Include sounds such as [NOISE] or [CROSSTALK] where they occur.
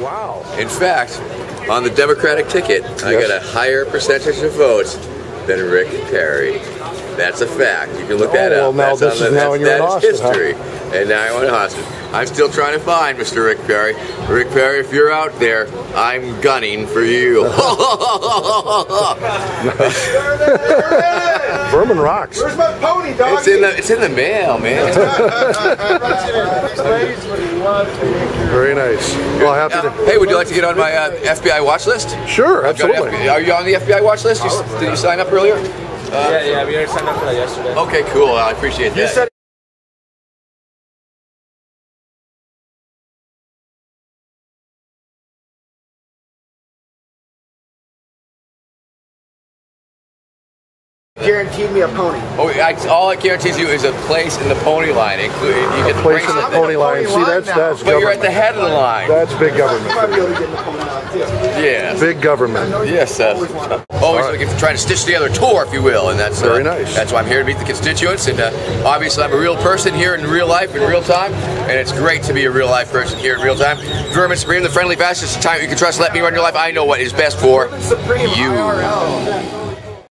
Wow. In fact, on the Democratic ticket, I got a higher percentage of votes than Rick Perry. That's a fact. You can look that Oh, well, up. now that's this on is now that's, you're in that is Austin, huh? history. And now I'm in Austin. I'm still trying to find Mr. Rick Perry. Rick Perry, if you're out there, I'm gunning for you. [LAUGHS] [LAUGHS] [LAUGHS] Vermin rocks. Where's my pony, dog? it's in the it's in the mail, man. [LAUGHS] Very nice. Well, happy Uh, to. hey, would you like to get on my uh, FBI watch list? Sure, I've got an absolutely. FBI Are you on the FBI watch list? You, did you sign up earlier? Yeah, yeah, we already signed up for that yesterday. Okay, cool. I appreciate that. Guaranteed me a pony. Oh, I, all it guarantees you is a place in the pony line, including you get the Place in the pony line. pony See, that's that's But you're at the head of the line. That's big You might government. be able to get in the pony line too. Yes. Big government. Yes, Seth. Always looking for trying to stitch together a tour, if you will, and that's uh, Very nice. That's why I'm here to meet the constituents, and uh, obviously I'm a real person here in real life, in real time, and it's great to be a real life person here in real time. Vermin Supreme, the friendly fascist, the time you can trust. Let me run your life. I know what is best for you. IRL.